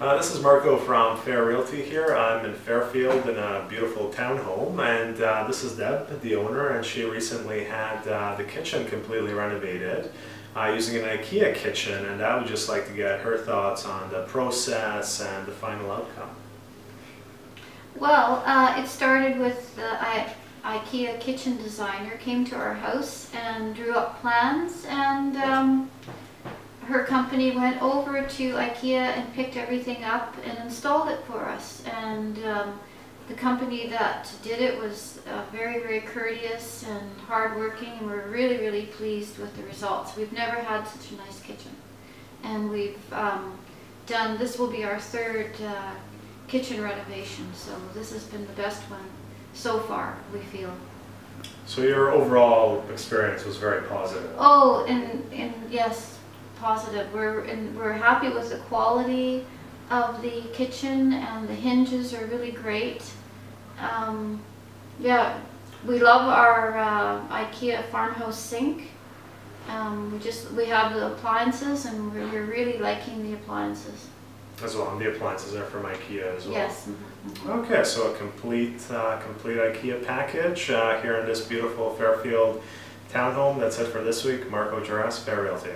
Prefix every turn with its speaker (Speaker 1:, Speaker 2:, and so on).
Speaker 1: Uh, this is Marko from Fair Realty here. I'm in Fairfield in a beautiful townhome, and uh, this is Deb, the owner, and she recently had uh, the kitchen completely renovated uh, using an IKEA kitchen, and I would just like to get her thoughts on the process and the final outcome.
Speaker 2: Well, uh, it started with the I- IKEA kitchen designer came to our house and drew up plans and um, her company went over to IKEA and picked everything up and installed it for us. And um, the company that did it was uh, very, very courteous and hardworking and we're really, really pleased with the results. We've never had such a nice kitchen. And we've um, done, this will be our third uh, kitchen renovation, so this has been the best one so far, we feel.
Speaker 1: So your overall experience was very positive.
Speaker 2: Oh, and, and yes, positive. We're, and we're happy with the quality of the kitchen and the hinges are really great. Um, yeah, we love our uh, IKEA farmhouse sink. Um, we just, we have the appliances and we're, we're really liking the appliances.
Speaker 1: As well, and the appliances are from IKEA as well.
Speaker 2: Yes.
Speaker 1: Okay, so a complete, uh, complete IKEA package uh, here in this beautiful Fairfield townhome. That's it for this week. Marko Juras, Fair Realty.